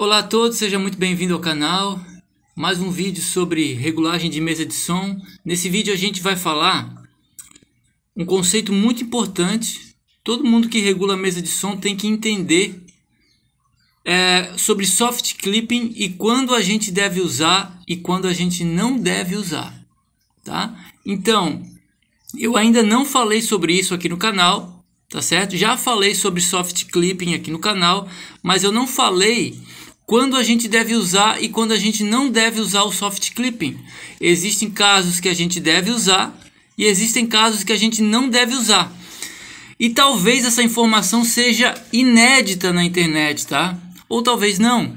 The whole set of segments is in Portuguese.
Olá a todos, seja muito bem-vindo ao canal. Mais um vídeo sobre regulagem de mesa de som. Nesse vídeo a gente vai falar um conceito muito importante. Todo mundo que regula a mesa de som tem que entender é, sobre soft clipping e quando a gente deve usar e quando a gente não deve usar, tá? Então, eu ainda não falei sobre isso aqui no canal, tá certo? Já falei sobre soft clipping aqui no canal, mas eu não falei quando a gente deve usar e quando a gente não deve usar o soft clipping. Existem casos que a gente deve usar e existem casos que a gente não deve usar. E talvez essa informação seja inédita na internet, tá? Ou talvez não.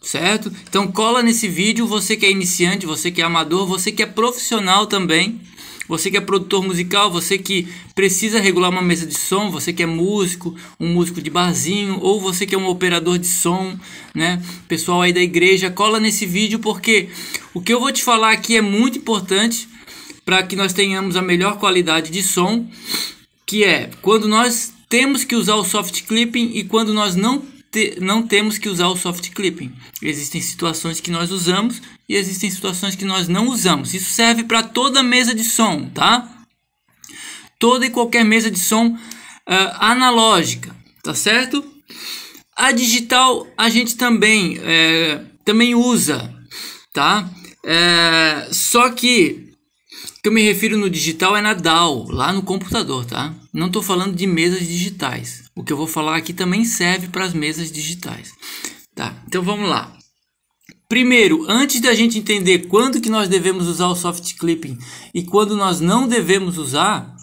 Certo? Então cola nesse vídeo, você que é iniciante, você que é amador, você que é profissional também você que é produtor musical, você que precisa regular uma mesa de som, você que é músico, um músico de barzinho, ou você que é um operador de som, né? Pessoal aí da igreja, cola nesse vídeo porque o que eu vou te falar aqui é muito importante para que nós tenhamos a melhor qualidade de som, que é quando nós temos que usar o soft clipping e quando nós não te, não temos que usar o soft clipping. Existem situações que nós usamos e existem situações que nós não usamos. Isso serve para toda mesa de som, tá? Toda e qualquer mesa de som uh, analógica, tá certo? A digital a gente também, é, também usa, tá? É, só que que eu me refiro no digital é na DAW, lá no computador, tá? Não estou falando de mesas digitais. O que eu vou falar aqui também serve para as mesas digitais. Tá, então vamos lá. Primeiro, antes da gente entender quando que nós devemos usar o soft clipping e quando nós não devemos usar,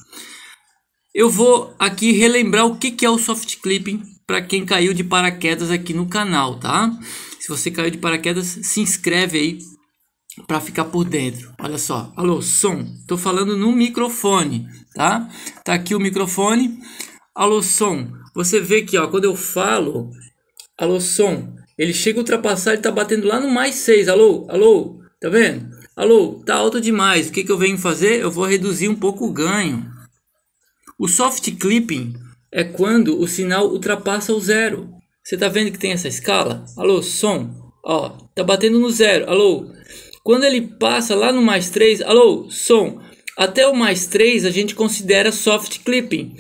eu vou aqui relembrar o que, que é o soft clipping para quem caiu de paraquedas aqui no canal, tá? Se você caiu de paraquedas, se inscreve aí para ficar por dentro. Olha só, alô, som. Tô falando no microfone, tá? Tá aqui o microfone. Alô, som. Você vê que, ó, quando eu falo, alô, som, ele chega a ultrapassar, ele tá batendo lá no mais 6. Alô, alô, tá vendo? Alô, tá alto demais. O que, que eu venho fazer? Eu vou reduzir um pouco o ganho. O soft clipping é quando o sinal ultrapassa o zero. Você tá vendo que tem essa escala? Alô, som. Ó, tá batendo no zero. Alô. Quando ele passa lá no mais 3, alô, som. Até o mais 3 a gente considera soft clipping.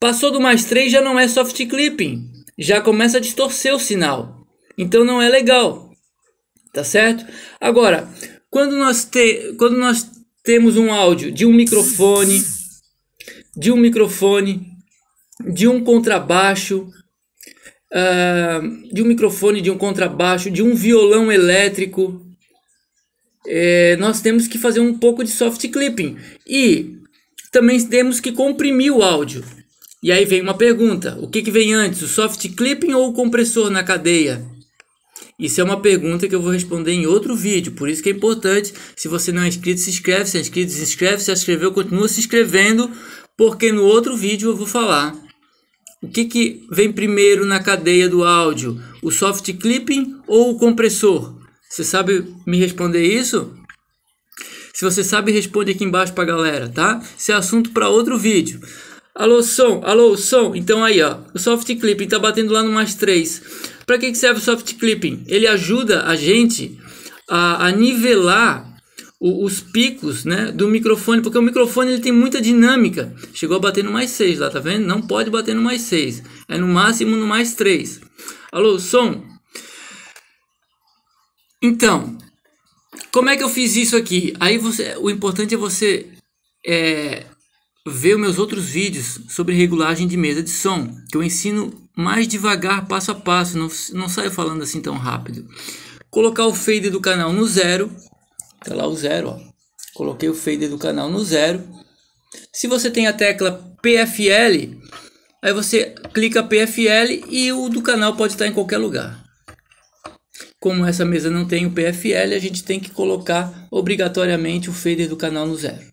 Passou do mais 3 já não é soft clipping já começa a distorcer o sinal. Então não é legal. Tá certo? Agora, quando nós, te, quando nós temos um áudio de um microfone, de um microfone, de um contrabaixo, uh, de um microfone, de um contrabaixo, de um violão elétrico, é, nós temos que fazer um pouco de soft clipping e também temos que comprimir o áudio. E aí vem uma pergunta: o que, que vem antes, o soft clipping ou o compressor na cadeia? Isso é uma pergunta que eu vou responder em outro vídeo, por isso que é importante. Se você não é inscrito, se inscreve. Se é inscrito, se inscreve. Se inscreveu, continua se inscrevendo, porque no outro vídeo eu vou falar o que, que vem primeiro na cadeia do áudio, o soft clipping ou o compressor. Você sabe me responder isso? Se você sabe, responde aqui embaixo para a galera, tá? Isso é assunto para outro vídeo. Alô, som, alô, som. Então aí, ó, o soft clipping tá batendo lá no mais 3. Para que, que serve o soft clipping? Ele ajuda a gente a, a nivelar o, os picos, né, do microfone, porque o microfone ele tem muita dinâmica. Chegou a bater no mais 6 lá, tá vendo? Não pode bater no mais 6. É no máximo no mais 3. Alô, som. Então, como é que eu fiz isso aqui? Aí você, o importante é você é, ver meus outros vídeos sobre regulagem de mesa de som, que eu ensino mais devagar, passo a passo, não, não saio falando assim tão rápido. Colocar o fader do canal no zero, tá lá o zero, ó. Coloquei o fader do canal no zero. Se você tem a tecla PFL, aí você clica PFL e o do canal pode estar em qualquer lugar. Como essa mesa não tem o PFL, a gente tem que colocar obrigatoriamente o fader do canal no zero.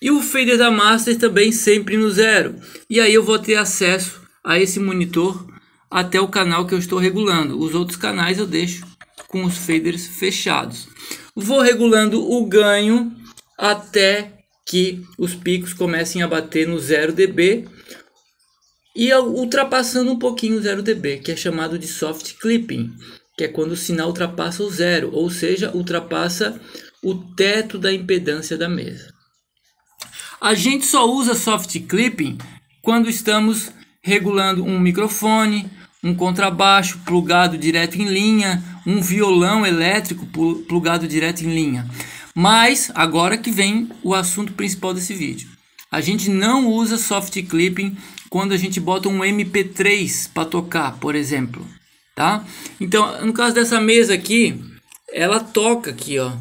E o fader da master também sempre no zero. E aí eu vou ter acesso a esse monitor até o canal que eu estou regulando. Os outros canais eu deixo com os faders fechados. Vou regulando o ganho até que os picos comecem a bater no 0 dB. e ultrapassando um pouquinho o 0 dB, que é chamado de soft clipping, que é quando o sinal ultrapassa o zero, ou seja, ultrapassa o teto da impedância da mesa. A gente só usa soft clipping quando estamos regulando um microfone, um contrabaixo plugado direto em linha, um violão elétrico plugado direto em linha. Mas agora que vem o assunto principal desse vídeo. A gente não usa soft clipping quando a gente bota um MP3 para tocar, por exemplo, tá? Então, no caso dessa mesa aqui, ela toca aqui, ó.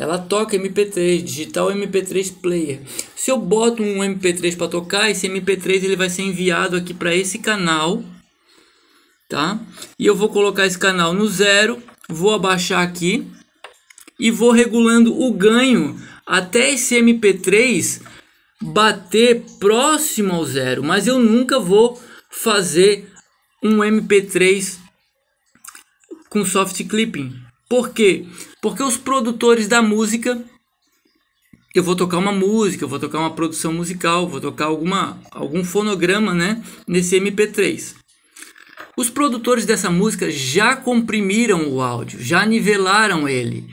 Ela toca MP3, digital MP3 player. Se eu boto um MP3 para tocar, esse MP3 ele vai ser enviado aqui para esse canal, tá? E eu vou colocar esse canal no zero, vou abaixar aqui e vou regulando o ganho até esse MP3 bater próximo ao zero, mas eu nunca vou fazer um MP3 com soft clipping. Por quê? Porque os produtores da música, eu vou tocar uma música, eu vou tocar uma produção musical, vou tocar alguma, algum fonograma né, nesse MP3. Os produtores dessa música já comprimiram o áudio, já nivelaram ele,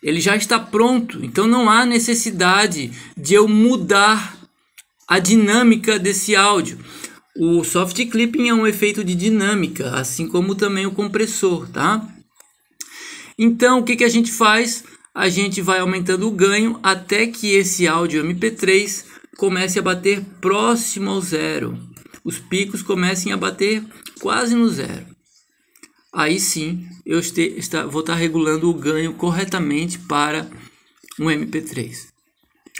ele já está pronto, então não há necessidade de eu mudar a dinâmica desse áudio. O soft clipping é um efeito de dinâmica, assim como também o compressor, tá? Então, o que, que a gente faz? A gente vai aumentando o ganho até que esse áudio MP3 comece a bater próximo ao zero. Os picos comecem a bater quase no zero aí sim eu vou estar regulando o ganho corretamente para um MP3.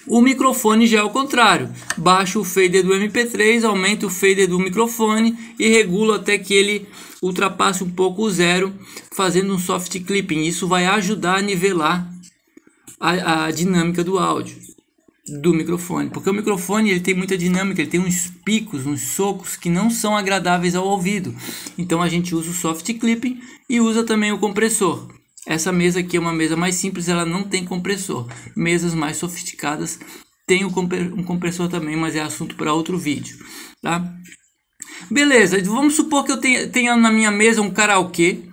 O microfone já é o contrário. Baixo o fader do MP3, aumento o fader do microfone e regulo até que ele ultrapasse um pouco o zero, fazendo um soft clipping. Isso vai ajudar a nivelar a, a dinâmica do áudio do microfone, porque o microfone ele tem muita dinâmica, ele tem uns picos, uns socos que não são agradáveis ao ouvido. Então a gente usa o soft clipping e usa também o compressor. Essa mesa aqui é uma mesa mais simples, ela não tem compressor. Mesas mais sofisticadas têm um compressor também, mas é assunto para outro vídeo, tá? Beleza, vamos supor que eu tenha, tenha na minha mesa um karaokê,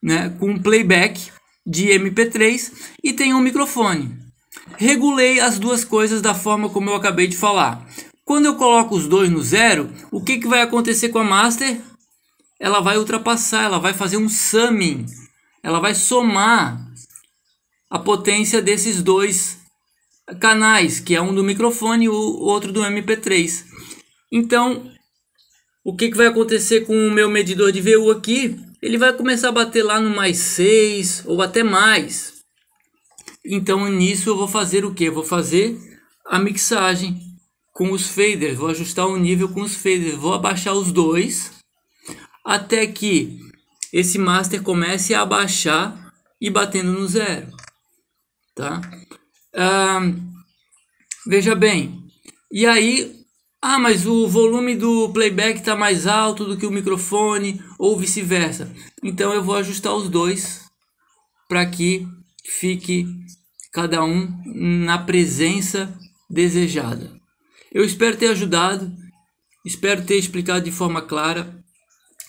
né, com playback de MP3 e tenha um microfone. Regulei as duas coisas da forma como eu acabei de falar. Quando eu coloco os dois no zero, o que, que vai acontecer com a master? Ela vai ultrapassar, ela vai fazer um summing, ela vai somar a potência desses dois canais, que é um do microfone e o outro do MP3. Então, o que, que vai acontecer com o meu medidor de VU aqui? Ele vai começar a bater lá no mais 6 ou até mais. Então nisso eu vou fazer o que? Vou fazer a mixagem com os faders, vou ajustar o nível com os faders, vou abaixar os dois até que esse master comece a abaixar e batendo no zero, tá? Ah, veja bem, e aí, ah, mas o volume do playback está mais alto do que o microfone ou vice-versa. Então eu vou ajustar os dois para que fique cada um na presença desejada. Eu espero ter ajudado, espero ter explicado de forma clara.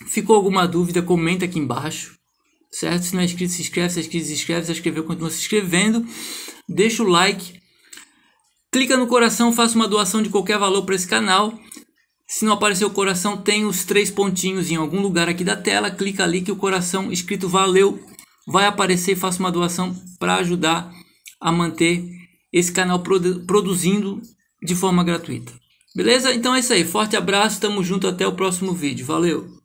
Ficou alguma dúvida, comenta aqui embaixo. Certo? Se não é inscrito, se inscreve. Se é inscrito, se inscreve. Se é inscreveu, continua se inscrevendo. Deixa o like. Clica no coração, faça uma doação de qualquer valor para esse canal. Se não aparecer o coração, tem os três pontinhos em algum lugar aqui da tela. Clica ali que o coração escrito valeu vai aparecer. Faça uma doação para ajudar a manter esse canal produ produzindo de forma gratuita. Beleza? Então é isso aí. Forte abraço, tamo junto até o próximo vídeo. Valeu!